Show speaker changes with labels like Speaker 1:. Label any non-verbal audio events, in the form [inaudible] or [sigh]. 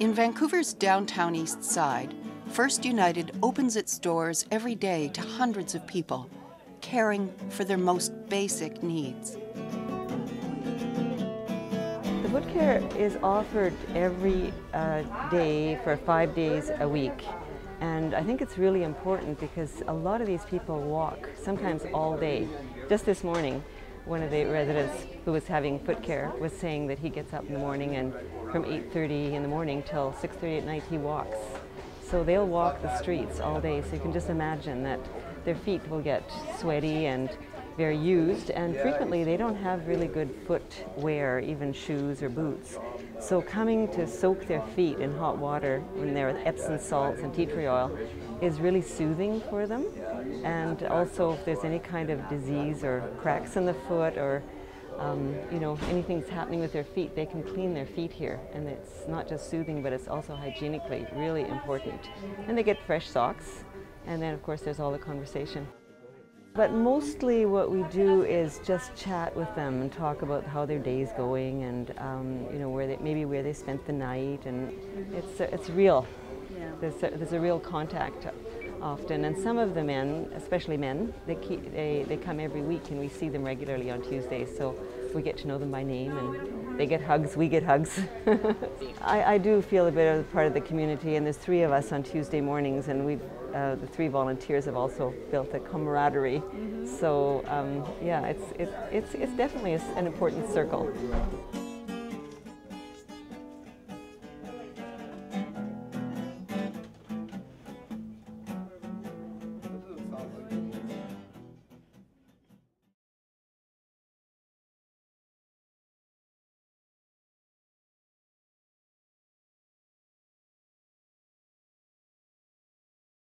Speaker 1: In Vancouver's downtown east side, First United opens its doors every day to hundreds of people, caring for their most basic needs.
Speaker 2: The foot care is offered every uh, day for five days a week. And I think it's really important because a lot of these people walk, sometimes all day. Just this morning, one of the residents who was having foot care was saying that he gets up in the morning and from 8.30 in the morning till 6.30 at night he walks. So they'll walk the streets all day, so you can just imagine that their feet will get sweaty and very used, and frequently they don't have really good footwear, even shoes or boots. So coming to soak their feet in hot water when they're with Epsom salts and tea tree oil is really soothing for them. And also if there's any kind of disease or cracks in the foot or um, you know, anything's happening with their feet, they can clean their feet here. And it's not just soothing, but it's also hygienically really important. And they get fresh socks. And then, of course, there's all the conversation. But mostly what we do is just chat with them and talk about how their day's going and, um, you know, where they, maybe where they spent the night. And it's, it's real. Yeah. There's, a, there's a real contact often. And some of the men, especially men, they, keep, they, they come every week and we see them regularly on Tuesdays. So we get to know them by name and they get hugs, we get hugs. [laughs] I, I, do feel a bit of a part of the community and there's three of us on Tuesday mornings and we've, uh, the three volunteers have also built a camaraderie. Mm -hmm. So um, yeah, it's, it, it's, it's definitely a, an important circle.